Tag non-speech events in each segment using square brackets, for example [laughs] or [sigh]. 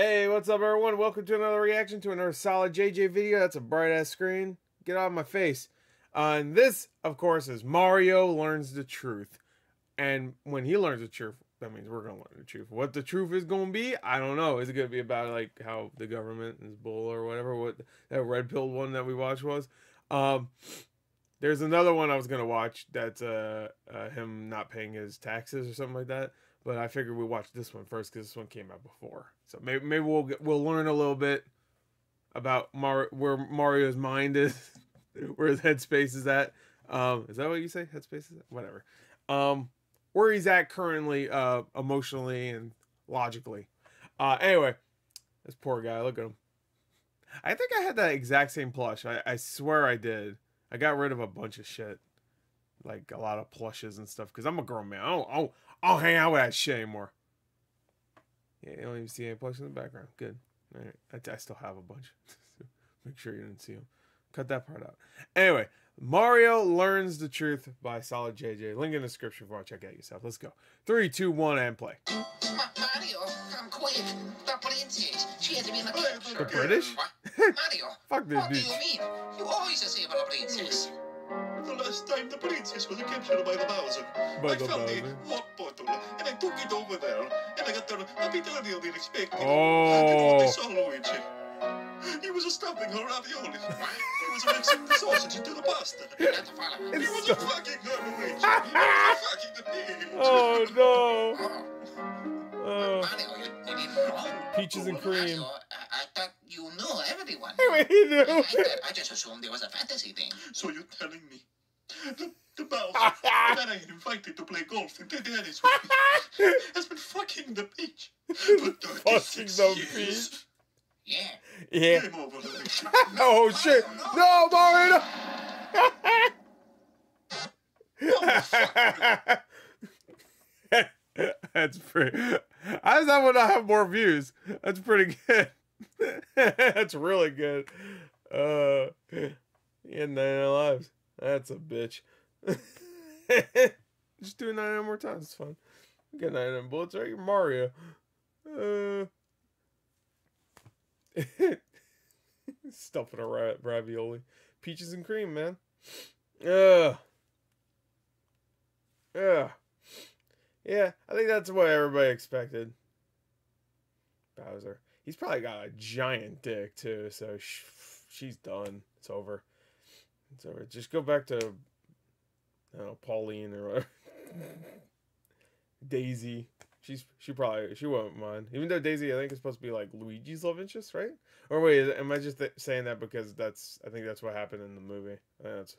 Hey, what's up, everyone? Welcome to another reaction to another solid JJ video. That's a bright ass screen. Get out of my face. Uh, and this, of course, is Mario learns the truth. And when he learns the truth, that means we're gonna learn the truth. What the truth is gonna be, I don't know. Is it gonna be about like how the government is bull or whatever? What that red pill one that we watched was? Um, there's another one I was gonna watch that's uh, uh him not paying his taxes or something like that. But I figured we watch this one first because this one came out before. So maybe maybe we'll get, we'll learn a little bit about Mar- where Mario's mind is, [laughs] where his headspace is at. Um, is that what you say? Headspace is at? whatever. Um, where he's at currently, uh, emotionally and logically. Uh, anyway, this poor guy. Look at him. I think I had that exact same plush. I, I swear I did. I got rid of a bunch of shit, like a lot of plushes and stuff. Cause I'm a grown man. I don't, I don't, I don't hang out with that shit anymore. Yeah, you don't even see any plushes in the background. Good. All right. I, I still have a bunch. [laughs] Make sure you didn't see them. Cut that part out. Anyway, Mario Learns the Truth by Solid JJ. Link in the description for check out yourself. Let's go. Three, two, one, and play. Mario, come quick. The princess. She had to be in the. The British? What? Mario, [laughs] Fuck this what do you mean? You always say about a princess. The last time the princess was captured by the Bowser, By I the found Bowser. the hot bottle and I took it over there and I got there a bit earlier than expected. Oh. It was the Luigi. He was stuffing her ravioli. He was mixing [laughs] the sausage into the pasta. You have to follow her. He was so- fucking her, Luigi. He was [laughs] fucking the pig. Oh, no. [laughs] Oh. Mario, you, you didn't know? Peaches and cream. I, I thought you knew everyone. Anyway, he I, knew. I, I just assumed it was a fantasy thing. So you're telling me the, the Bowser that I invited to play golf and play tennis with has been fucking the peach for [laughs] 36 the years. peach. Yeah. Yeah. Game over. [laughs] Oh shit! No, Mario! no! [laughs] That's pretty. How does that one not have more views? That's pretty good. That's really good. Uh, yeah, 99 lives. That's a bitch. [laughs] Just do it 99 more times. It's fun. Get 99 bullets right? You're Mario. Uh. [laughs] Stuffing a ra- ravioli. Peaches and cream, man. Ugh. Ugh. Yeah, I think that's what everybody expected. Bowser. He's probably got a giant dick, too, so sh- she's done. It's over. It's over. Just go back to, I don't know, Pauline or whatever. Daisy. She's she probably she won't mind. Even though Daisy, I think is supposed to be like Luigi's love interest, right? Or wait, am I just th- saying that because that's I think that's what happened in the movie. That's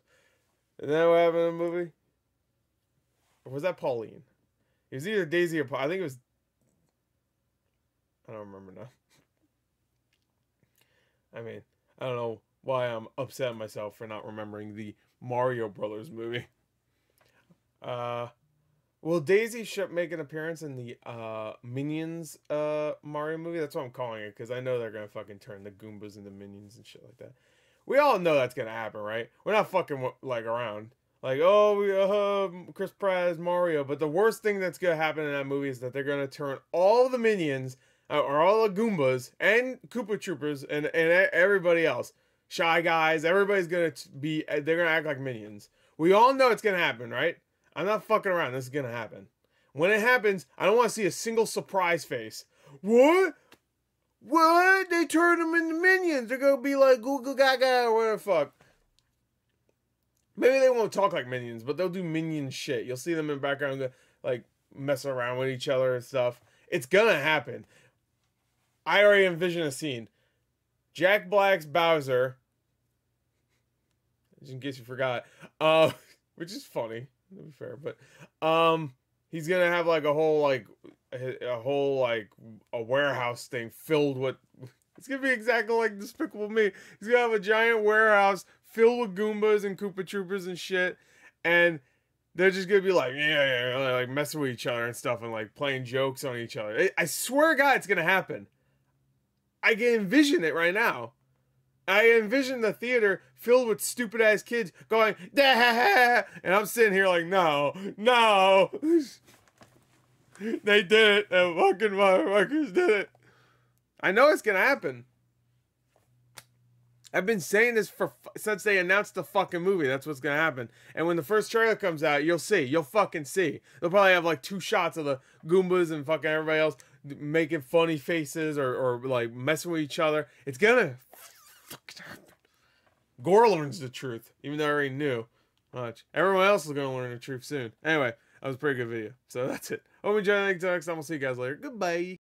is that what happened in the movie? Or was that Pauline? It was either Daisy or Paul. I think it was. I don't remember now. [laughs] I mean, I don't know why I'm upset at myself for not remembering the Mario Brothers movie. [laughs] Uh, Will Daisy Ship make an appearance in the uh, Minions uh, Mario movie? That's what I'm calling it because I know they're gonna fucking turn the Goombas into minions and shit like that. We all know that's gonna happen, right? We're not fucking like around. Like, oh, we, uh, Chris Pratt is Mario, but the worst thing that's gonna happen in that movie is that they're gonna turn all the minions uh, or all the Goombas and Koopa Troopers and and everybody else, Shy Guys, everybody's gonna be. uh, They're gonna act like minions. We all know it's gonna happen, right? I'm not fucking around. This is gonna happen. When it happens, I don't want to see a single surprise face. What? What? They turn them into minions. They're gonna be like goo goo gaga or whatever the fuck. Maybe they won't talk like minions, but they'll do minion shit. You'll see them in the background, like messing around with each other and stuff. It's gonna happen. I already envision a scene. Jack Black's Bowser. Just in case you forgot. Uh, [laughs] which is funny, to be fair, but um, he's gonna have like a whole like a, whole like a warehouse thing filled with. [laughs] It's gonna be exactly like Despicable Me. He's gonna have a giant warehouse filled with Goombas and Koopa Troopers and shit, and they're just gonna be like, yeah, yeah, yeah, like messing with each other and stuff, and like playing jokes on each other. I- swear God, it's gonna happen. I can envision it right now. I envision the theater filled with stupid ass kids going, "Dah!" and I'm sitting here like, no, no. [laughs] they did it. The fucking motherfuckers did it. I know it's gonna happen. I've been saying this for since they announced the fucking movie. That's what's gonna happen. And when the first trailer comes out, you'll see. You'll fucking see. They'll probably have like two shots of the Goombas and fucking everybody else making funny faces or, or like messing with each other. It's gonna. Gor learns the truth, even though I already knew much. Everyone else is gonna learn the truth soon. Anyway, that was a pretty good video. So [laughs] that's it. Hope you enjoyed. Thanks. I'm gonna see you guys later. Goodbye.